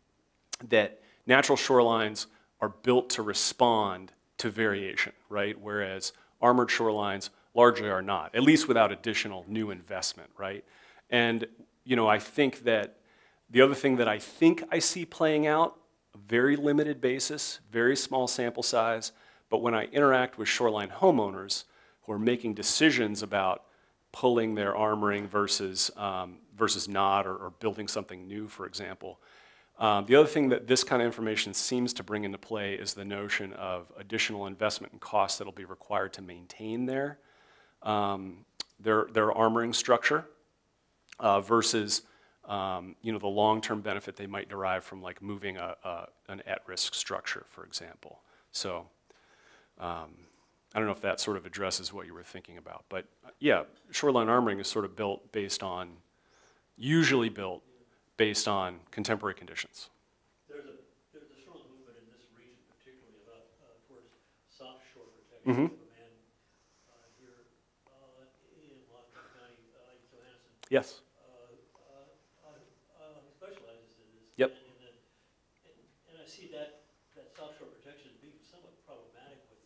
S1: that natural shorelines are built to respond to variation, right? Whereas armored shorelines largely are not, at least without additional new investment, right? And, you know, I think that the other thing that I think I see playing out, a very limited basis, very small sample size, but when I interact with shoreline homeowners who are making decisions about pulling their armoring versus, um, versus not, or, or building something new, for example. Um, the other thing that this kind of information seems to bring into play is the notion of additional investment and costs that'll be required to maintain their, um, their, their armoring structure uh, versus um, you know, the long-term benefit they might derive from like moving a, a, an at-risk structure, for example. So um, I don't know if that sort of addresses what you were thinking about, but uh, yeah, shoreline armoring is sort of built based on, usually built based on contemporary conditions.
S2: There's a, there's a strong movement in this region particularly about, uh, towards soft shore protection. And, uh, here, uh, in Washington County, uh, like Johansson,
S1: Yes.
S2: uh, uh, uh, specializes in this.
S1: Yep.
S2: And, and, uh, and, and I see that, that soft shore protection as being somewhat problematic with,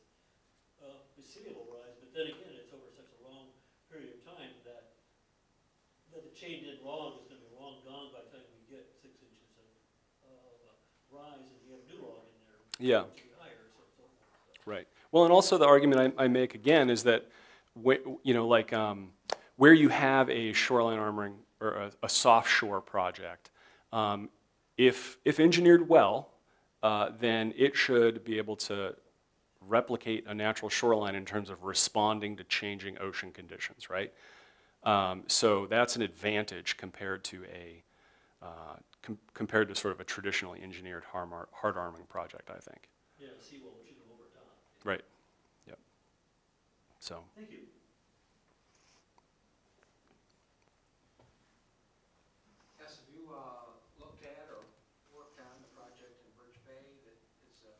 S2: uh, the sea level rise, but then again, it's over such a long period of time that, that the chain did wrong is gonna be long gone by the time we get six inches of, of uh, rise in
S1: Yeah. Right. Well, and also the argument I, I make again is that, you know, like um, where you have a shoreline armoring or a, a soft shore project, um, if, if engineered well, uh, then it should be able to replicate a natural shoreline in terms of responding to changing ocean conditions, right? Um, so that's an advantage compared to a uh, com- compared to sort of a traditionally engineered harm hard arming project, I think.
S2: Yeah, seawall, which is over top.
S1: Right. Yep. So,
S2: Thank you.
S3: Yes, have you uh, looked at or worked on the project in Birch Bay that is, uh,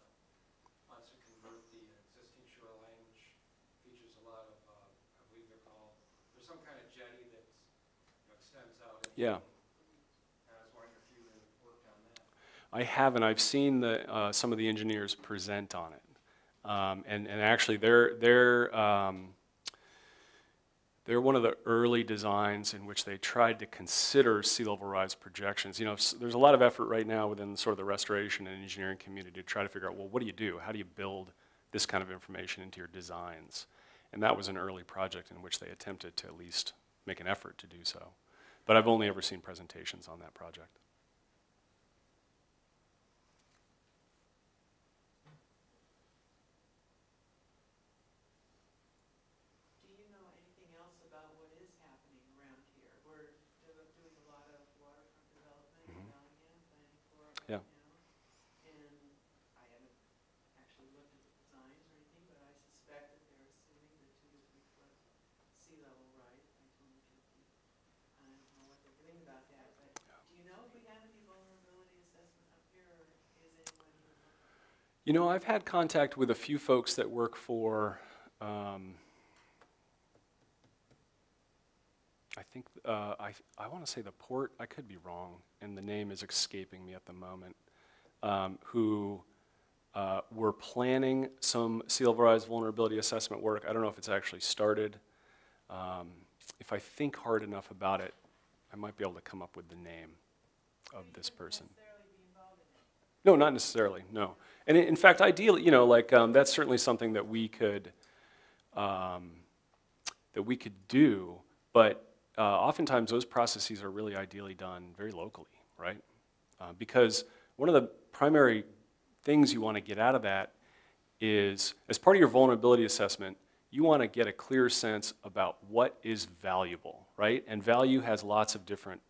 S3: wants to convert the existing shoreline, which features a lot of, uh, I believe they're called, there's some kind of jetty that extends out. into-
S1: yeah.
S3: I was wondering if you had worked on that.
S1: I haven't. I've seen the, uh, some of the engineers present on it. Um, and, and actually, they're, they're, um, they're one of the early designs in which they tried to consider sea level rise projections. You know, there's a lot of effort right now within sort of the restoration and engineering community to try to figure out, well, what do you do? How do you build this kind of information into your designs? And that was an early project in which they attempted to at least make an effort to do so. But I've only ever seen presentations on that project.
S4: Do you know anything else about what is happening around here? We're do- doing a lot of waterfront development in
S1: Mhm.
S4: Bellingham, planning for it
S1: Yeah.
S4: right now. And I haven't actually looked at the designs or anything, but I suspect that they're assuming the two to three foot sea level rise by twenty fifty. I don't know what they're doing about that, but do you know if we have any vulnerability assessment up here, or is anyone even looking?
S1: You know, I've had contact with a few folks that work for, um, I think, uh, I, I want to say the port, I could be wrong, and the name is escaping me at the moment, um, who uh, were planning some level vulnerability assessment work. I don't know if it's actually started. Um, if I think hard enough about it, I might be able to come up with the name of this person.
S4: Necessarily be involved in it.
S1: No, not necessarily, no. And in fact, ideally, you know, like, um, that's certainly something that we could, um, that we could do, but uh, oftentimes those processes are really ideally done very locally, right? Uh, because one of the primary things you want to get out of that is, as part of your vulnerability assessment, you want to get a clear sense about what is valuable, right? And value has lots of different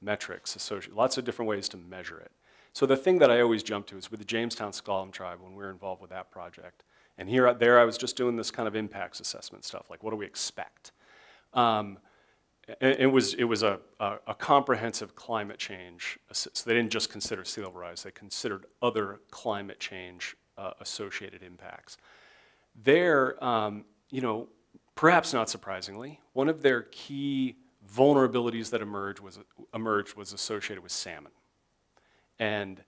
S1: metrics associated, lots of different ways to measure it. So the thing that I always jump to is with the Jamestown S'Klallam Tribe when we were involved with that project. And here, there, I was just doing this kind of impacts assessment stuff, like what do we expect? Um, it was, it was a, a, a comprehensive climate change. So they didn't just consider sea level rise, they considered other climate change uh, associated impacts. There, um, you know, perhaps not surprisingly, one of their key vulnerabilities that emerged was, emerged was associated with salmon. And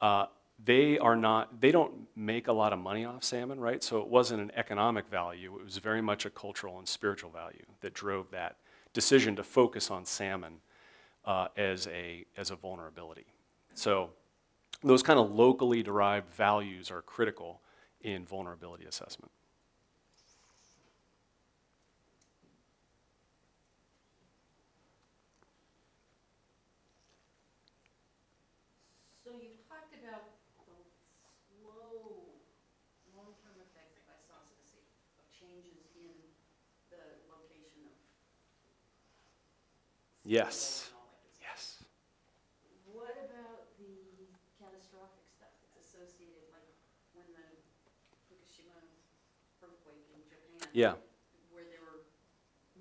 S1: uh, they are not, they don't make a lot of money off salmon, right? So it wasn't an economic value, it was very much a cultural and spiritual value that drove that decision to focus on salmon uh, as, a, as a vulnerability. So those kind of locally derived values are critical in vulnerability assessment.
S5: So you've talked about the slow, long-term effects, if I saw this, of changes in the location of. sea
S1: Yes.
S5: level and all that good stuff.
S1: Yes.
S5: What about the catastrophic stuff that's associated, like when the Fukushima earthquake in Japan?
S1: Yeah.
S5: Where there were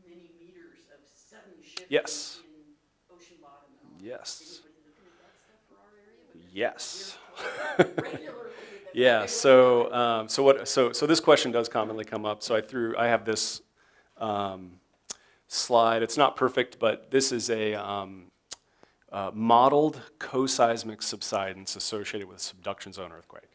S5: many meters of sudden
S1: Yes.
S5: in ocean bottom.
S1: Yes.
S5: Anybody looking at that stuff for our area? Because
S1: Yes.
S5: we're told regularly that
S1: Yeah, so, um, so what, so, so this question does commonly come up, so I threw, I have this, um, slide, it's not perfect, but this is a, um, uh, modeled co-seismic subsidence associated with a subduction zone earthquake.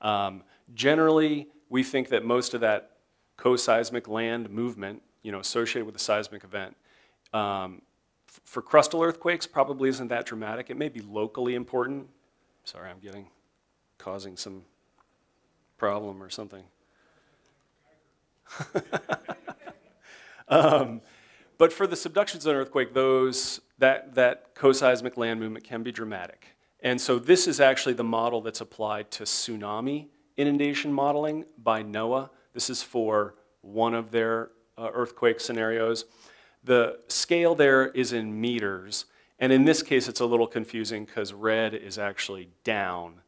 S1: Um, generally, we think that most of that co-seismic land movement, you know, associated with the seismic event, um, for crustal earthquakes, probably isn't that dramatic. It may be locally important. Sorry, I'm getting, causing some problem or something. um, but for the subduction zone earthquake, those that that coseismic land movement can be dramatic. And so this is actually the model that's applied to tsunami inundation modeling by NOAA. This is for one of their uh, earthquake scenarios. The scale there is in meters, and in this case it's a little confusing because red is actually down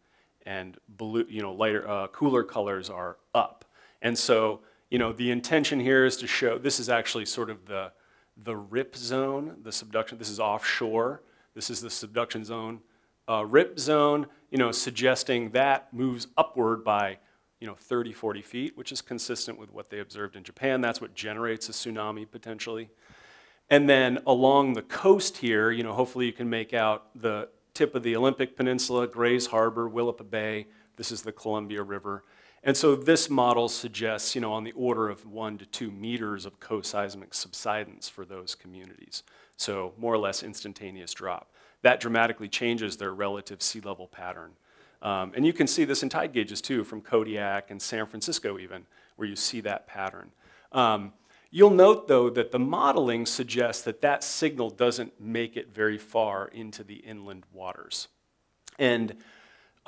S1: and blue, you know, lighter, uh, cooler colors are up. And so, you know, the intention here is to show, this is actually sort of the, the RIP zone, the subduction, this is offshore. This is the subduction zone. Uh, RIP zone, you know, suggesting that moves upward by, you know, 30, 40 feet, which is consistent with what they observed in Japan. That's what generates a tsunami potentially. And then along the coast here, you know, hopefully you can make out the tip of the Olympic Peninsula, Grays Harbor, Willapa Bay. This is the Columbia River. And so this model suggests, you know, on the order of one to two meters of coseismic subsidence for those communities. So more or less instantaneous drop. That dramatically changes their relative sea level pattern. Um, and you can see this in tide gauges too, from Kodiak and San Francisco even, where you see that pattern. Um, You'll note, though, that the modeling suggests that that signal doesn't make it very far into the inland waters. And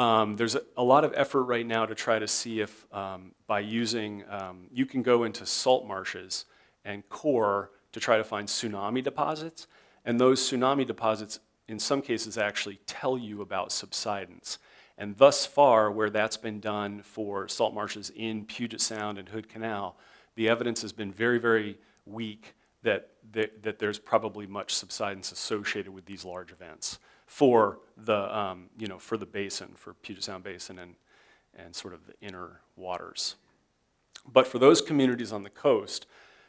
S1: um, there's a, lot of effort right now to try to see if um, by using, um, you can go into salt marshes and core to try to find tsunami deposits. And those tsunami deposits, in some cases, actually tell you about subsidence. And thus far, where that's been done for salt marshes in Puget Sound and Hood Canal, the evidence has been very, very weak that, that, that there's probably much subsidence associated with these large events for the, um, you know, for the basin, for Puget Sound Basin and, and sort of the inner waters. But for those communities on the coast,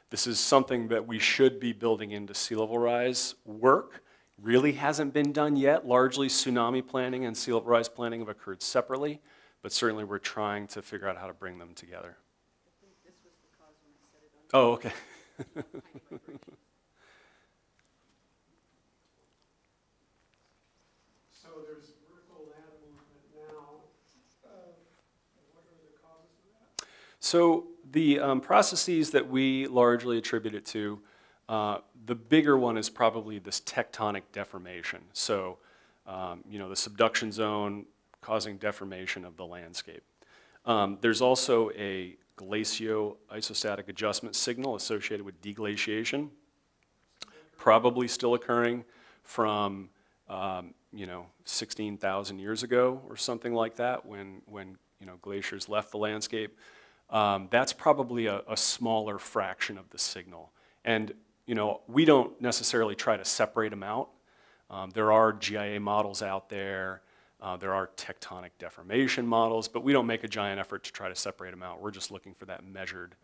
S1: this is something that we should be building into sea level rise work. Really hasn't been done yet. Largely tsunami planning and sea level rise planning have occurred separately, but certainly we're trying to figure out how to bring them together. Oh, okay.
S6: So there's vertical land movement now. Uh, What are the causes of that?
S1: So the um, processes that we largely attribute it to, uh, the bigger one is probably this tectonic deformation. So, um, you know, the subduction zone causing deformation of the landscape. Um, there's also a glacio-isostatic adjustment signal associated with deglaciation, probably still occurring from, um, you know, 16,000 years ago or something like that when, when you know, glaciers left the landscape. Um, that's probably a, a smaller fraction of the signal. And you know, we don't necessarily try to separate them out. Um, there are GIA models out there uh, there are tectonic deformation models, but we don't make a giant effort to try to separate them out. We're just looking for that measured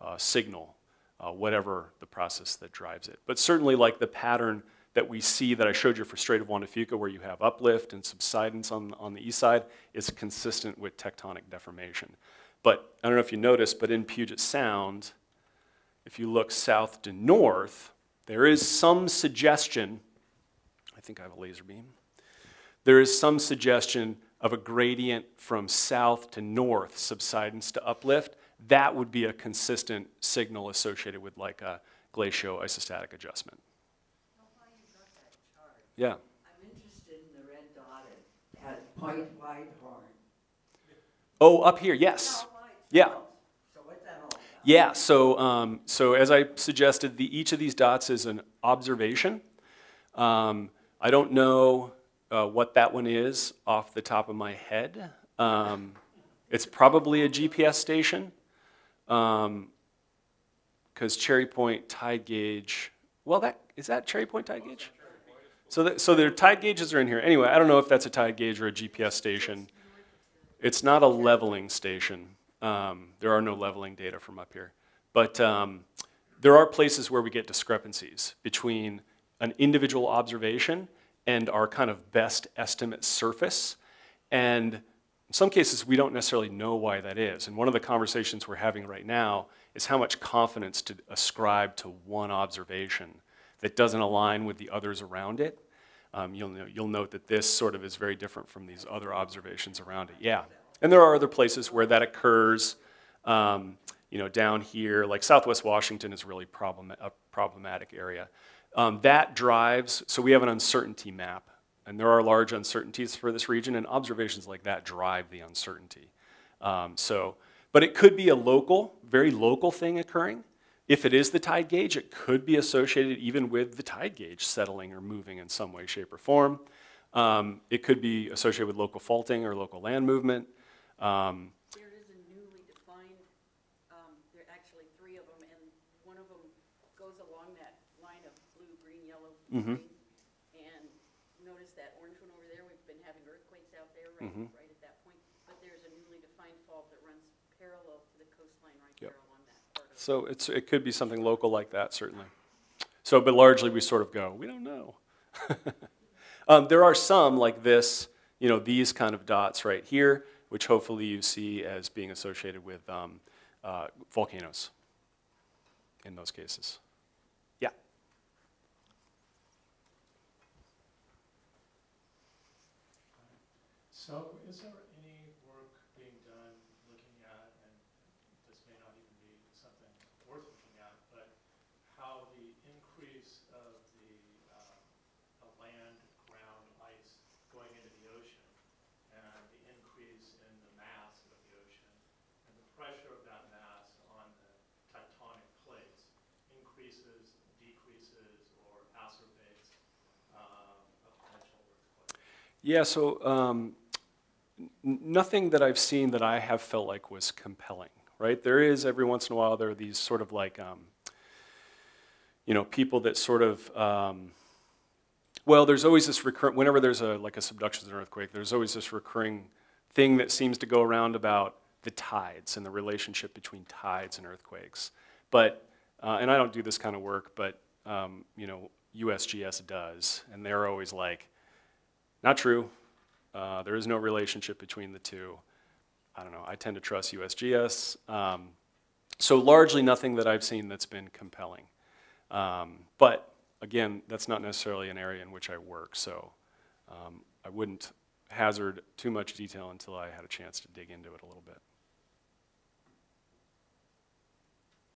S1: uh, signal, uh, whatever the process that drives it. But certainly like the pattern that we see that I showed you for Strait of Juan de Fuca where you have uplift and subsidence on, on the east side is consistent with tectonic deformation. But I don't know if you noticed, but in Puget Sound, if you look south to north, there is some suggestion, I think I have a laser beam, there is some suggestion of a gradient from south to north, subsidence to uplift. That would be a consistent signal associated with like a glacio-isostatic adjustment. Yeah.
S7: I'm interested in the red dotted at Point Whitehorn.
S1: Oh, up here, yes. Yeah.
S7: So what's that all about?
S1: Yeah, so, um, so as I suggested, the, each of these dots is an observation. Um, I don't know uh, what that one is off the top of my head. Um, it's probably a GPS station because um, Cherry Point tide gauge, well, that is that Cherry Point tide gauge? So, that, so their tide gauges are in here. Anyway, I don't know if that's a tide gauge or a GPS station. It's not a leveling station. Um, there are no leveling data from up here. But um, there are places where we get discrepancies between an individual observation and our kind of best estimate surface. And in some cases, we don't necessarily know why that is. And one of the conversations we're having right now is how much confidence to ascribe to one observation that doesn't align with the others around it. Um, you'll, know, you'll note that this sort of is very different from these other observations around it. Yeah, And there are other places where that occurs. Um, you know, down here, like Southwest Washington is really problem, a problematic area. Um, that drives, so we have an uncertainty map, and there are large uncertainties for this region, and observations like that drive the uncertainty. Um, so, but it could be a local, very local thing occurring. If it is the tide gauge, it could be associated even with the tide gauge settling or moving in some way, shape, or form. Um, it could be associated with local faulting or local land movement. Um,
S5: There is a newly defined, um, there are actually three of them, and one of them goes along that line of blue, green, yellow.
S1: Mhm.
S5: green. And notice that orange one over there, we've been having earthquakes out there right,
S1: Mhm.
S5: right at that point. But there's a newly defined fault that runs parallel to the coastline right
S1: Yep.
S5: there along that part of.
S1: So it's, it could be something local like that, certainly. So, but largely we sort of go, we don't know. um, there are some like this, you know, these kind of dots right here, which hopefully you see as being associated with um, uh, volcanoes in those cases. Yeah.
S8: So is there any work being done looking at, and this may not even be something worth looking at, but how the increase of the, um, of land, ground, ice going into the ocean, and the increase in the mass of the ocean, and the pressure of that mass on the tectonic plates increases, decreases, or acerbates um, a potential earthquake?
S1: Yeah, so um, nothing that I've seen that I have felt like was compelling, right? There is every once in a while, there are these sort of like, um, you know, people that sort of, um, well, there's always this recurrent, whenever there's a, like a subduction or earthquake, there's always this recurring thing that seems to go around about the tides and the relationship between tides and earthquakes. But, uh, and I don't do this kind of work, but, um, you know, USGS does, and they're always like, not true. Uh, there is no relationship between the two. I don't know. I tend to trust USGS. Um, so largely nothing that I've seen that's been compelling. Um, but again, that's not necessarily an area in which I work, so um, I wouldn't hazard too much detail until I had a chance to dig into it a little bit.